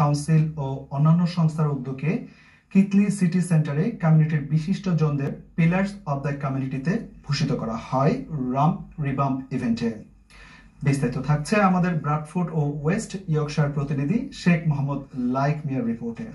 Council ও অন্যান্য সংস্থার উদ্যোগে কিতলি সিটি সেন্টারে কমিউনিটির বিশিষ্ট জনদের পিলার্স অব দ্য কমিউনিটিতে ভূষিত করা হয় রাম রিবাম ইভেন্টে। বিস্তারিত থাকছে আমাদের ব্রাডফোর্ড ও ওয়েস্ট ইয়র্কশায়ার প্রতিনিধি শেখ মোহাম্মদ লাইক মিয়ার রিপোর্টে।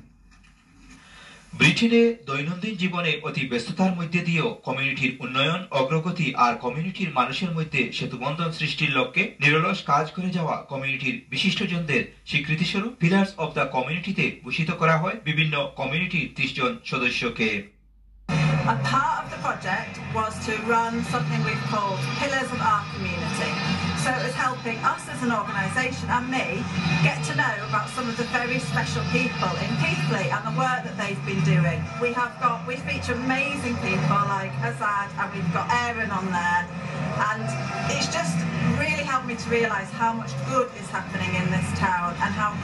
ব্রিটেনে দৈনন্দিন জীবনে অতি ব্যস্ততার মধ্যে দিয়েও কমিউনিটির উন্নয়ন, অগ্রগতি আর কমিউনিটির মানুষের মধ্যে সেতুবন্ধন সৃষ্টির লক্ষ্যে নিরলস কাজ করে যাওয়া কমিউনিটির বিশিষ্টজনদের স্বীকৃতিস্বরূপ পিলার্স অব দ্য কমিউনিটিতে ভূষিত করা হয় বিভিন্ন কমিউনিটির ত্রিশ জন সদস্যকে A part of the project was to run something we've called Pillars of Our. Helping us as an organisation and me get to know about some of the very special people in Keighley and the work that they've been doing. We have got, we feature amazing people like Azad and we've got Aaron on there. And it's just really helped me to realise how much good is happening in this town and how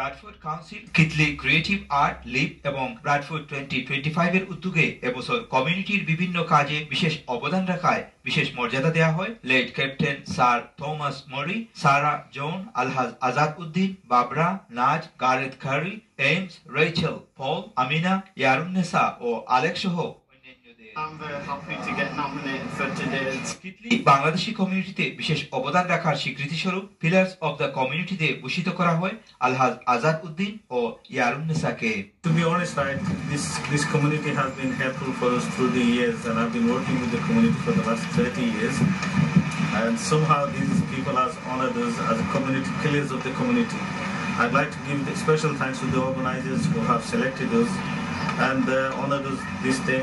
Bradford council Keighley creative art live এবং Bradford twenty twenty five এর উদ্যোগে এবছর কমিউনিটির বিভিন্ন কাজে বিশেষ অবদান রাখায় বিশেষ মর্যাদা দেওয়া হয়। Late Captain Sir Thomas Moore, Sarah John, Alhaj Azad Uddin, Babra, Naz গারেদ খারি AIIMS Rachel Paul, Amina Yarunnesa ও আলেক সহ বাংলাদেশি কমিউনিটিতে বিশেষ অবদান রাখার স্বীকৃতি স্বরূপ পিলার্স অব দ্য কমিউনিটিতে ভূষিত করা হয় আলহাজ আজাদ উদ্দিন ও ইয়ারুন্নেসাকে To be honest, I, this this community has been helpful for us through the years, and I've been working with the community for the last 30 years. And somehow these people have honored us as a community pillars of the community. I'd like to give the special thanks to the organizers who have selected us and uh, honored us this day.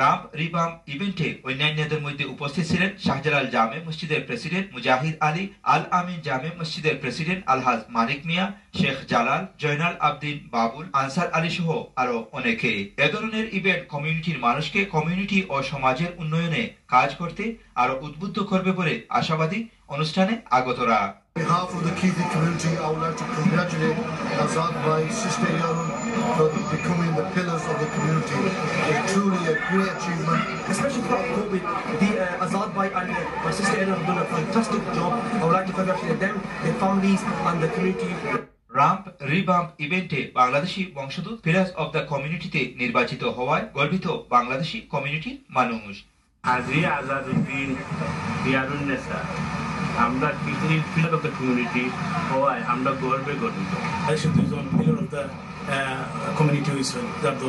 Ram রিবাম ইভেন্টে অন্যান্যদের মধ্যে উপস্থিত ছিলেন শাহজালাল জামে মসজিদের president মুজাহিদ আলী, আল আমিন জামে মসজিদের প্রেসিডেন্ট আলহাজ মানিক মিয়া, শেখ জালাল, জয়নাল আবদিন বাবুল, আনসার আলী সহ আরও অনেকে। এ ধরনের ইভেন্ট কমিউনিটির মানুষকে কমিউনিটি ও সমাজের উন্নয়নে কাজ করতে আরও উদ্বুদ্ধ করবে বলে আশাবাদী অনুষ্ঠানে আগতরা বাংলাদেশি বংশদূত ফিরাজ অব দ্য কমিউনিটিতে নির্বাচিত হওয়ায় গর্বিত বাংলাদেশি কমিউনিটির মানুষ। আজি আজাদ উদ্দিন আমরা পৃথিবীর পিলার অফ দ্য কমিউনিটি হওয়ায় আমরা গর্বে গর্বিত is on pillar of the uh, community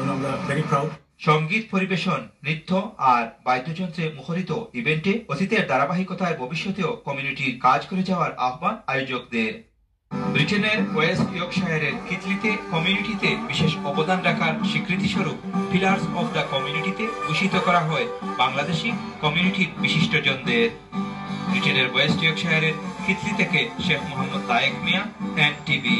আমরা very proud. সংগীত পরিবেশন নৃত্য আর বাদ্যযন্ত্রে মুখরিত ইভেন্টে অতীতের ধারাবাহিকতায় ভবিষ্যতেও কমিউনিটির কাজ করে যাওয়ার আহ্বান আয়োজকদের। ব্রিটেনের ওয়েস্ট ইয়র্কশায়ারের কিতলিতে কমিউনিটিতে বিশেষ অবদান রাখার স্বীকৃতি স্বরূপ পিলার্স অফ দ্য কমিউনিটিতে ভূষিত করা হয় বাংলাদেশি কমিউনিটির বিশিষ্টজনদের। ব্রিটেনের ওয়েস্ট ইয়র্কশায়ারের হিতলি থেকে শেখ মোহাম্মদ তায়েক মিয়া এন টিভি